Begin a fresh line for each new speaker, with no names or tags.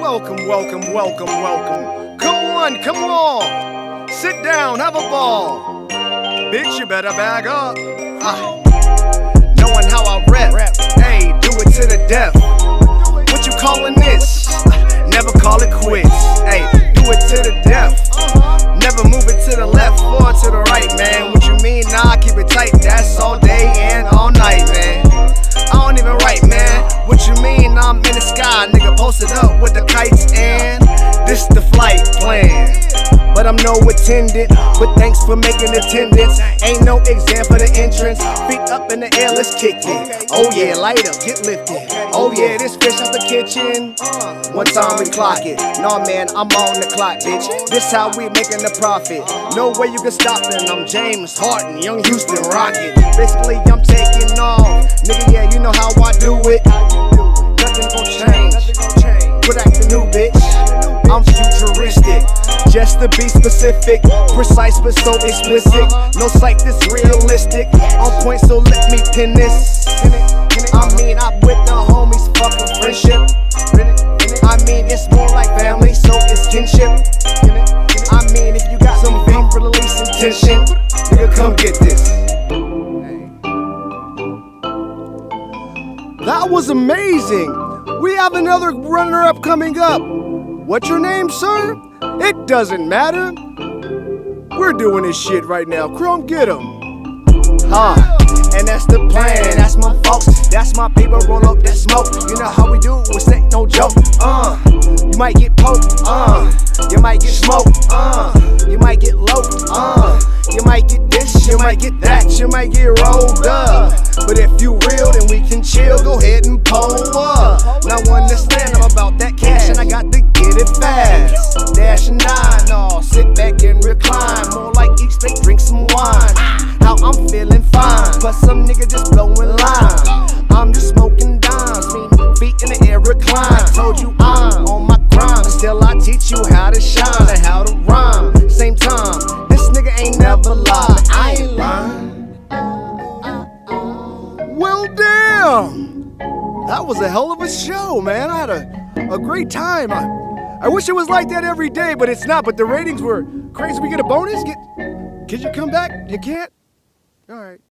welcome, welcome, welcome, welcome. Come on, come on. Sit down, have a ball. Bitch, you better bag up. Ah. Knowing how I rap. Hey, do it to the death. What you calling this? Never call it quits. With the kites and this the flight plan. But I'm no attendant, but thanks for making attendance. Ain't no exam for the entrance. Feet up in the air, let's kick it. Oh yeah, light up, get lifted. Oh yeah, this fish out the kitchen. One time we clock it. Nah, man, I'm on the clock, bitch. This how we making the profit. No way you can stop it. I'm James Harden, young Houston Rocket. Basically, I'm taking off. Nigga, yeah, you I'm futuristic. Just to be specific, precise but so explicit. No realistic. On point, so let me pin this. I mean, I'm with the homies, friendship. I mean, it's more like family, so it's kinship. I mean, if you got some beef, release some tension. Nigga, come get this. That was amazing. We have another runner up coming up. What's your name, sir? It doesn't matter. We're doing this shit right now. Chrome, get him. Huh. And that's the plan, that's my folks, that's my people, roll up that smoke. You know how we do, it's ain't no joke. Uh, you might get poked, uh, you might get smoked, uh, you might get low, uh, you might get this, you might get that, you might get rolled up. But if you real, then we can chill, go ahead and pull up. I'm fine, but some nigga just blowing lines. I'm just smoking dimes, me feet in the air recline. Told you I'm on my grind, still I teach you how to shine and how to rhyme. Same time, this nigga ain't never lied. I ain't lying. Well, damn! That was a hell of a show, man. I had a, a great time. I, I wish it was like that every day, but it's not. But the ratings were crazy. We get a bonus? Get, can you come back? You can't? All right.